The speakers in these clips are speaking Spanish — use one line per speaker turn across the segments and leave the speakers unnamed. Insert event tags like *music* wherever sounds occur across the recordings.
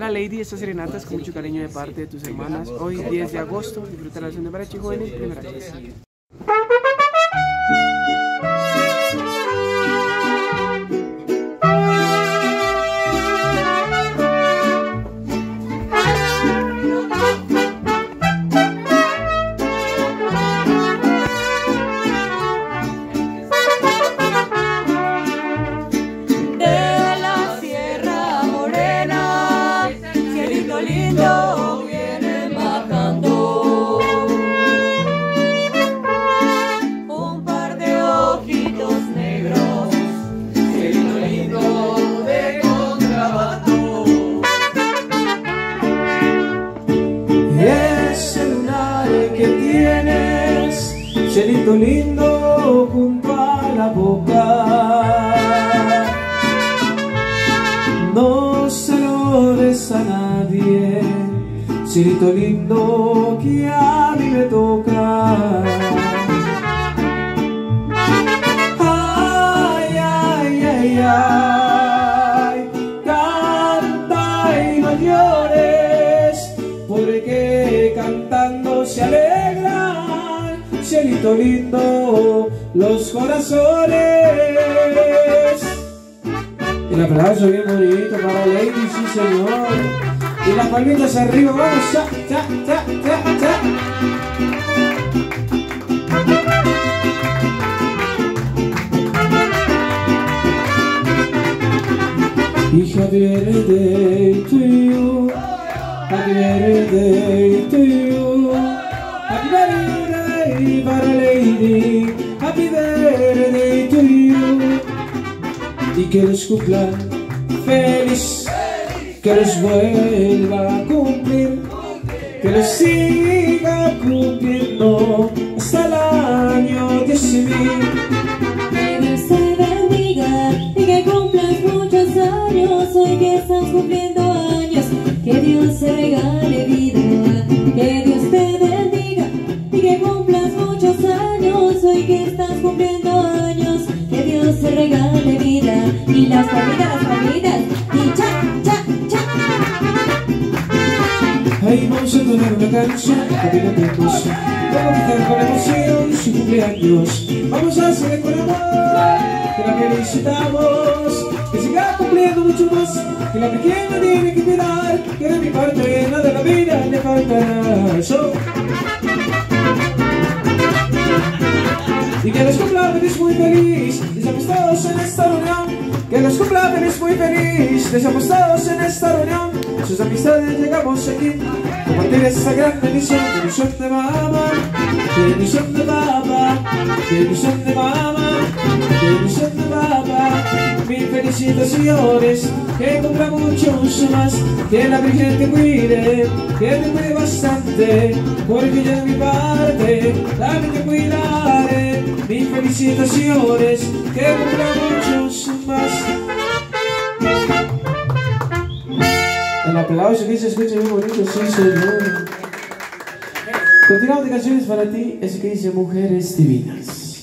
Hola Lady, esta serenata es con mucho cariño de parte de tus hermanas. Hoy 10 de agosto, disfruta la versión de Mariachi Juvenil, primera clase.
Los corazones. El aplauso bien bonito para Lady, sí señor. Y las palmitas arriba, vamos, cha, cha, cha, cha, cha. Happy birthday to you, happy birthday to you, happy birthday para Lady, happy birthday to you. Y que los cumpla. Feliz, que los vuelva a cumplir, que los siga cumpliendo hasta el año 10
Que Dios te bendiga y que cumplas muchos años. Hoy que estás cumpliendo años. Que Dios te regale vida, que Dios te bendiga y que cumplas hoy que estás cumpliendo años. Que Dios te regale vida y las palmitas, las palmitas y cha, cha, cha.
Ahí vamos a entonar una canción que tenga tempos Vamos a empezar con emoción su cumpleaños. Vamos a hacer con amor Que la felicitamos. Que siga cumpliendo mucho más Que la pequeña tiene que cuidar. Que de mi parte nada de la vida le faltará Eso y que los cumpla feliz muy feliz Deseamos en esta reunión. Que los cumpla feliz muy feliz Deseamos en esta reunión. Sus amistades llegamos aquí Compartir esta gran bendición Bendición de mamá Bendición de papá Bendición de mamá Bendición de papá Mil felicitaciones Que cumpla muchos más Que la Virgen te cuide Que te cuide bastante Porque yo de mi parte También te cuidaré felicitaciones Que cumpla muchos más El aplauso que se escucha muy bonito, sí señor. Continuamos de canciones para ti, es que dice Mujeres Divinas.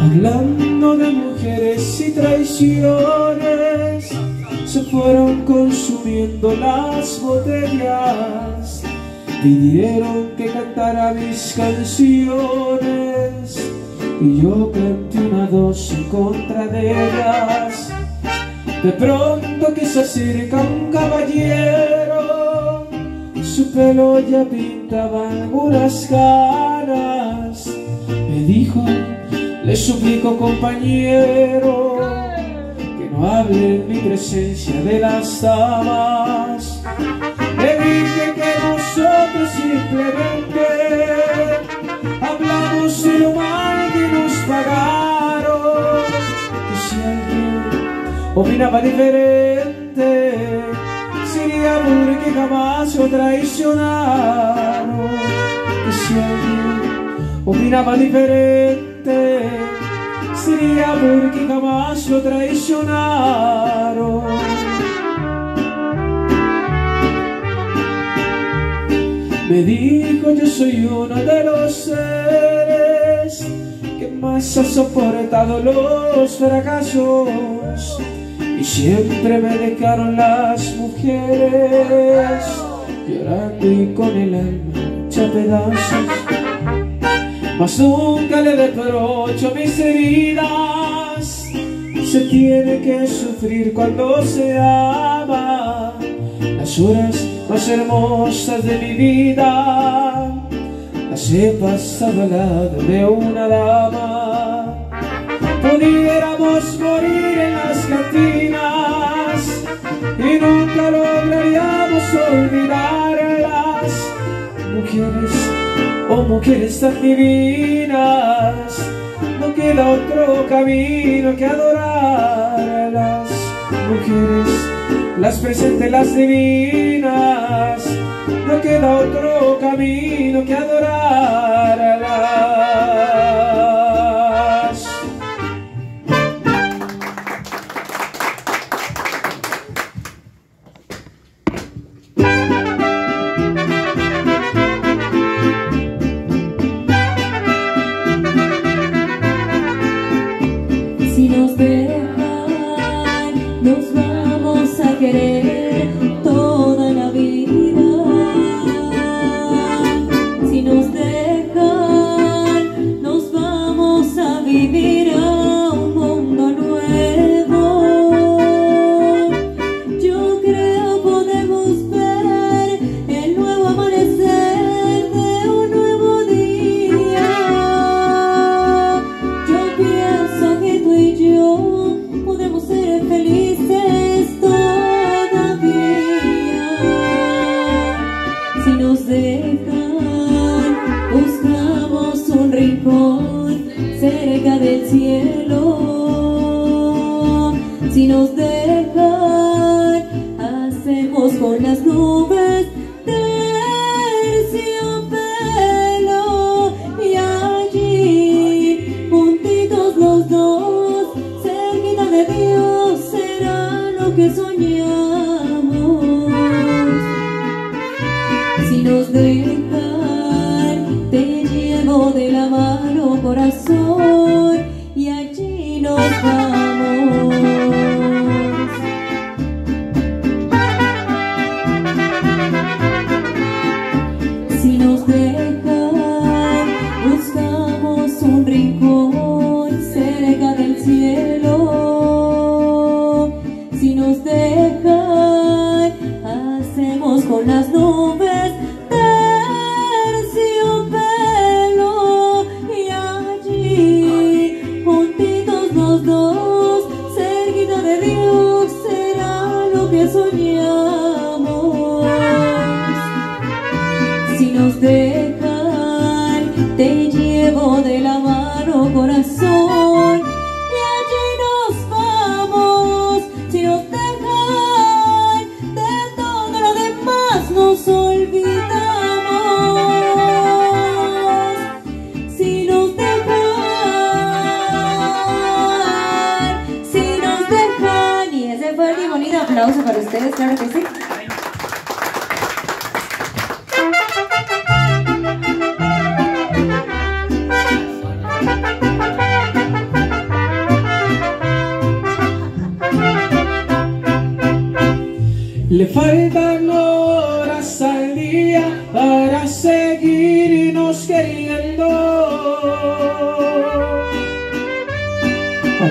Hablando de mujeres y traiciones, se fueron consumiendo las botellas. Pidieron que cantara mis canciones y yo canté una dos en contra de ellas. De pronto que se acerca un caballero, su pelo ya pintaba algunas caras. Me dijo, le suplico compañero, no mi presencia de las damas. Le dije que nosotros simplemente hablamos de lo mal que nos pagaron. Que siempre opinaba diferente, sería porque jamás lo traicionaron. Que siempre opinaba diferente. Porque jamás lo traicionaron. Me dijo yo soy uno de los seres que más ha soportado los fracasos y siempre me dejaron las mujeres llorando y con el alma hecha pedazos mas nunca le reprocho mis heridas. Se tiene que sufrir cuando se ama. Las horas más hermosas de mi vida las he pasado al lado de una dama. Pudiéramos morir en las cantinas y nunca lograríamos olvidarlas. Mujeres oh mujeres tan divinas no queda otro camino que adorarlas mujeres las presentes, las divinas, no queda otro camino que adorarlas.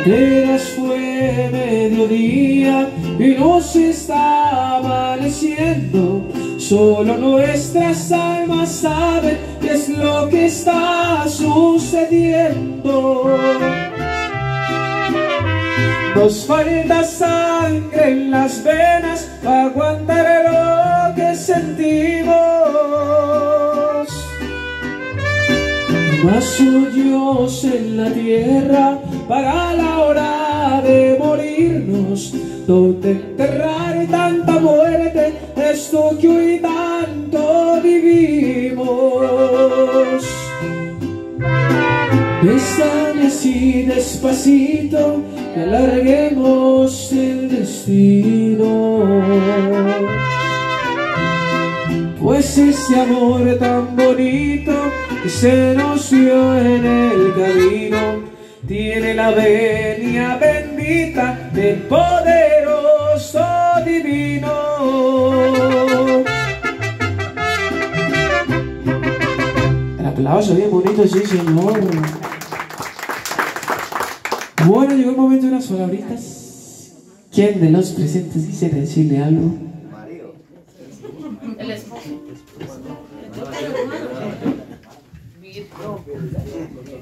Apenas fue mediodía y nos está amaneciendo. Solo nuestras almas saben qué es lo que está sucediendo. Nos falta sangre en las venas para aguantar lo que sentimos. Más en la tierra para la hora de morirnos, donde enterrar tanta muerte, esto que hoy tanto vivimos. Bésame así despacito, que alarguemos el destino. Pues ese amor tan bonito que se nos dio en el camino tiene la venia bendita del poderoso divino. El aplauso bien bonito, sí señor. Bueno, llegó el momento de unas palabritas. ¿Quién de los presentes quisiera decirle algo?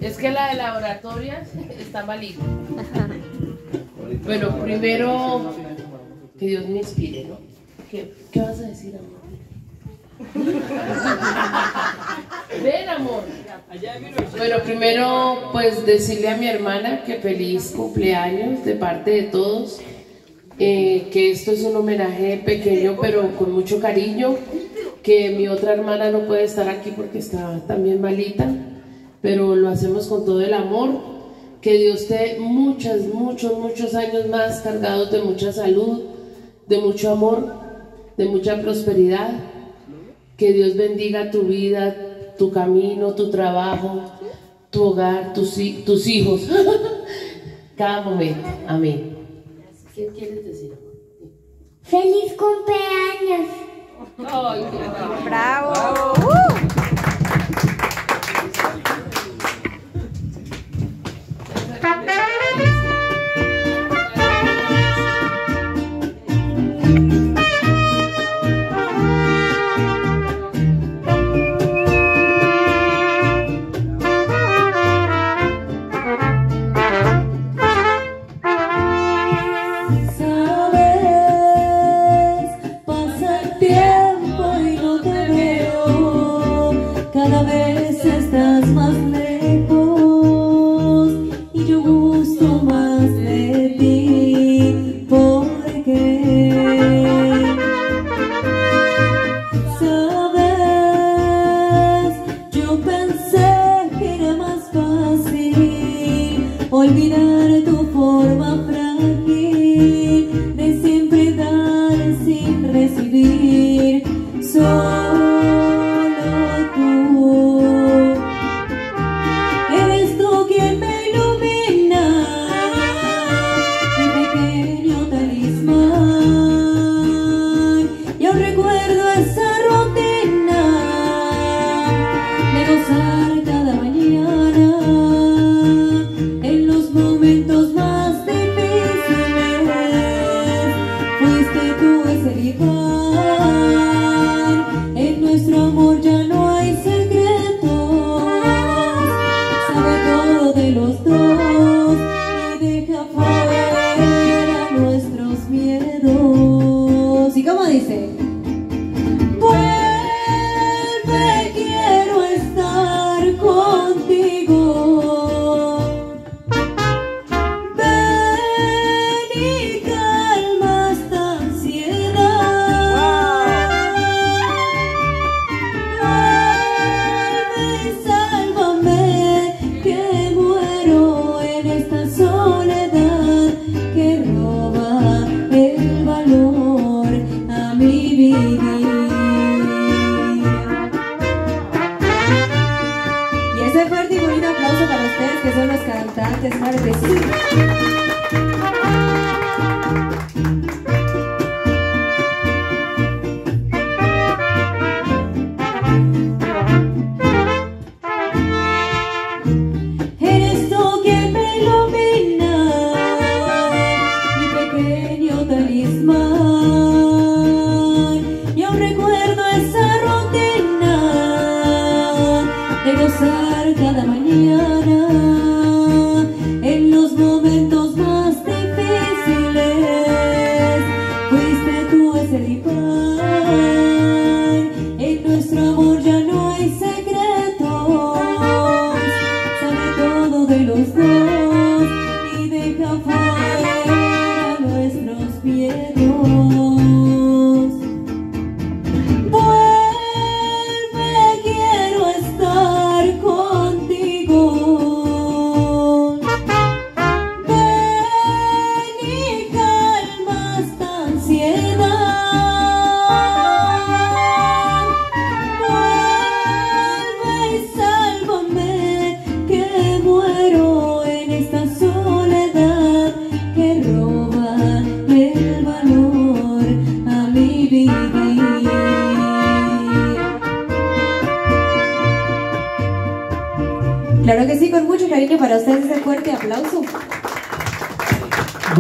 Es que la de la oratoria está malita. Bueno, primero que Dios me inspire, ¿no? ¿Qué, qué vas a decir, amor? Ven, amor. Bueno, primero, pues decirle a mi hermana que feliz cumpleaños de parte de todos. Eh, que esto es un homenaje pequeño pero con mucho cariño, que mi otra hermana no puede estar aquí porque está también malita, pero lo hacemos con todo el amor, que Dios te muchos, muchos, muchos años más cargados de mucha salud, de mucho amor, de mucha prosperidad, que Dios bendiga tu vida, tu camino, tu trabajo, tu hogar, tus, tus hijos, *laughs* cada momento, amén. ¿Qué quieres decir?
¡Feliz cumpleaños!
Ay,
¡Bravo!
Sabes,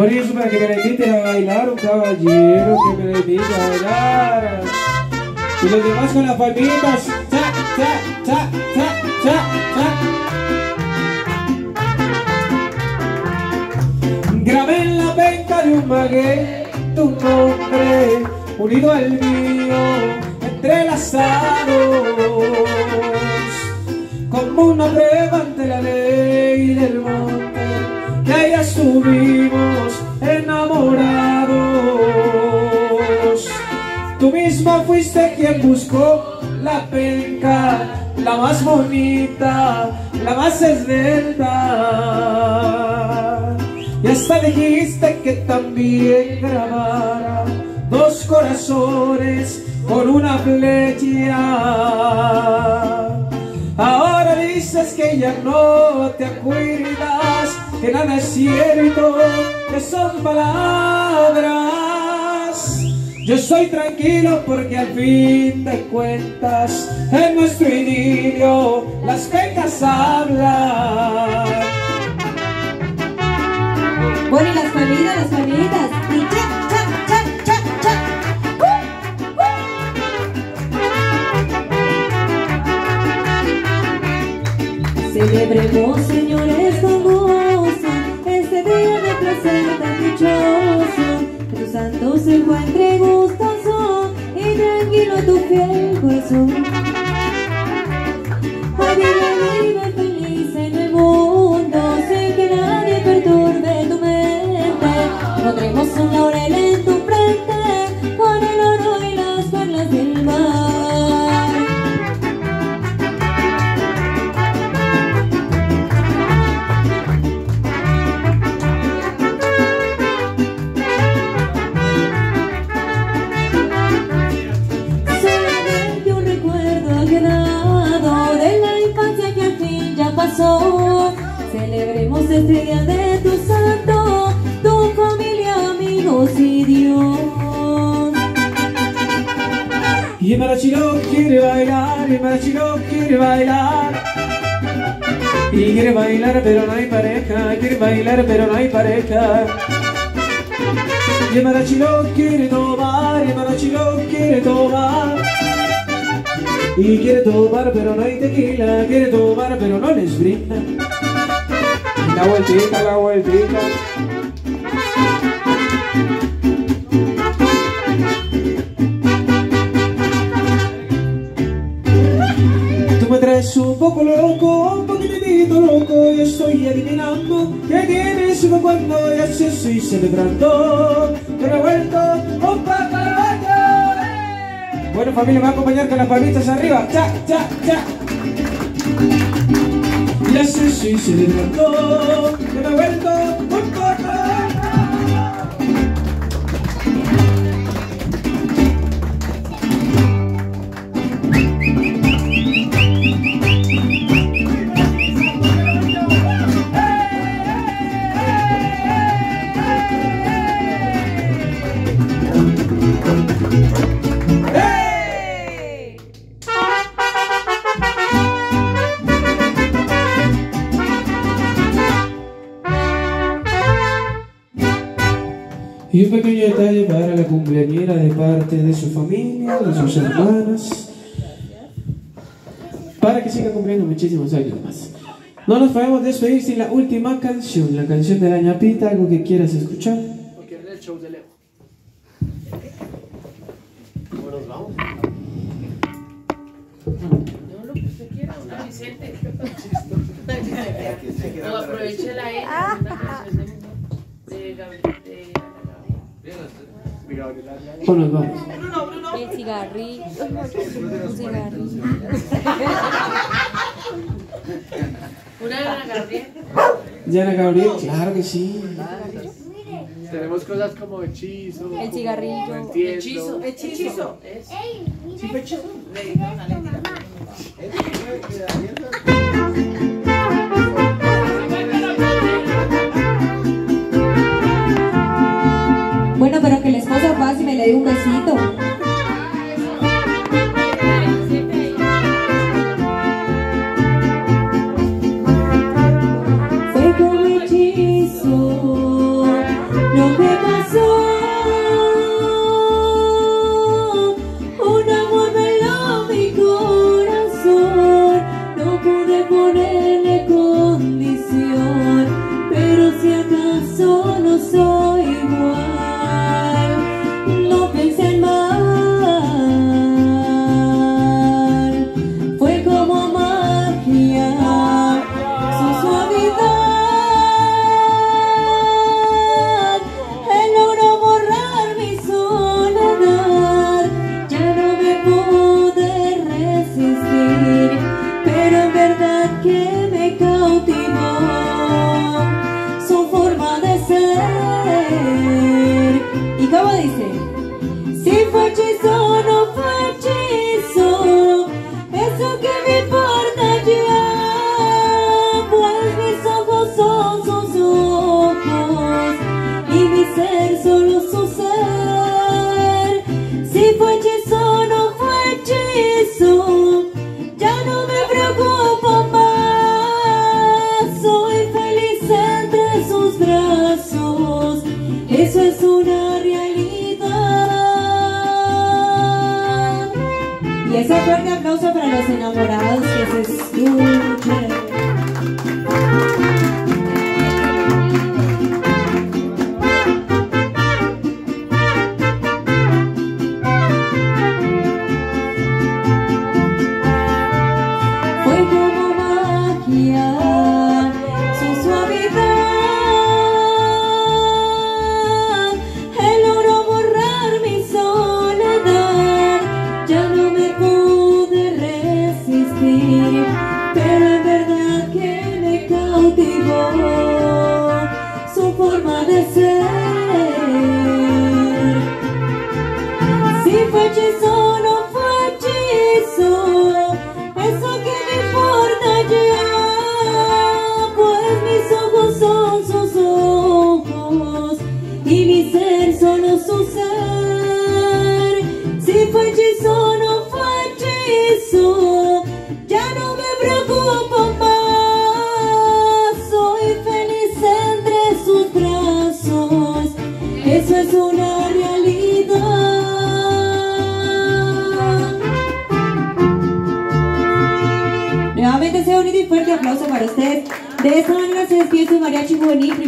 Por eso, para que me la a bailar, un caballero que me la a bailar. Y los demás con las palmitas. Cha, cha, cha, cha, cha, cha. Grabé en la penca de un maguey tu nombre, unido al mío, entrelazados. Como una prueba ante la ley del monte, que allá subimos enamorados. Tú misma fuiste quien buscó la penca, la más bonita, la más esbelta. Y hasta dijiste que también grabara dos corazones con una flecha. Ahora dices que ya no te acuerdas, que nada es cierto, que son palabras. Yo soy tranquilo porque al fin de cuentas en nuestro idilio las pecas hablan.
Bueno, y las palmitas, las palmitas. Y cha, cha, cha. Celebremos, señores, Santo se encuentre gustoso y tranquilo tu fiel corazón. Vive, vive feliz en el mundo sin que nadie perturbe tu mente. Pondremos un laurel en tu frente con el oro y las perlas del mar.
Pero no hay pareja, quiere bailar pero no hay pareja. Y el marachiro quiere tomar, y el marachiro quiere tomar. Y quiere tomar pero no hay tequila, quiere tomar pero no les brinda. La vueltita, la vueltita. Tú me traes un poco loco, un poquitito loco Y estoy adivinando que tienes cuando ya se estoy celebrando no he vuelto, opa, carajo Bueno familia, me va a acompañar con las palmitas arriba. Cha, cha, cha. Ya se estoy celebrando no he vuelto, de sus hermanas, para que siga cumpliendo muchísimos años más. No nos podemos despedir sin la última canción, la canción de la ñapita, algo que quieras escuchar.
O aproveche la E, una canción de, de Gabriel. De
O nos vamos.
Cigarrillo. Un cigarrillo.
Una de Ana Gabriel.
Diana Gabriel, claro que sí.
Tenemos cosas como hechizo.
El cigarrillo.
No.
Hechizo. Hechizo.
Bueno, pero que la esposa pase y me le dé un besito.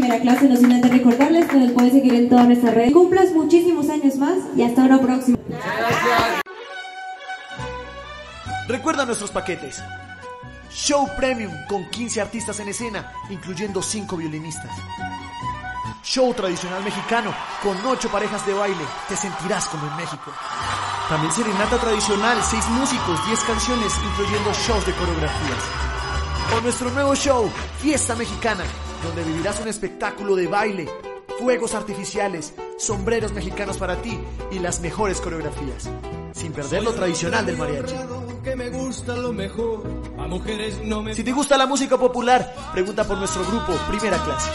Primera clase, no sin antes recordarles que nos pueden seguir en todas nuestras redes. Cumplas muchísimos años más y hasta una próxima.
Recuerda nuestros paquetes. Show Premium con 15 artistas en escena, incluyendo 5 violinistas. Show tradicional mexicano con 8 parejas de baile, te sentirás como en México. También serenata tradicional, 6 músicos, 10 canciones, incluyendo shows de coreografías. O nuestro nuevo show, Fiesta Mexicana, donde vivirás un espectáculo de baile, fuegos artificiales, sombreros mexicanos para ti y las mejores coreografías. Sin perder lo tradicional del mariachi. Si te gusta la música popular, pregunta por nuestro grupo Primera Clase.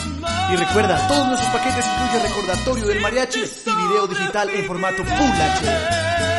Y recuerda, todos nuestros paquetes incluyen recordatorio del mariachi y video digital en formato Full HD.